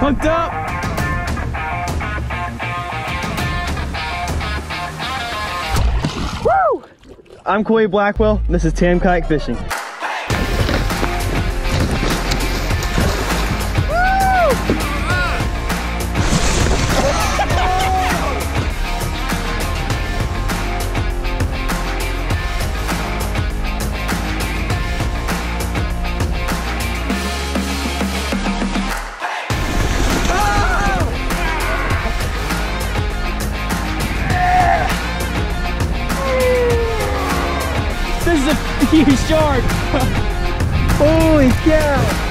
Hooked up. Woo! I'm Colby Blackwell. This is Tandem Kayak Fishing. This is a huge shark. Holy cow.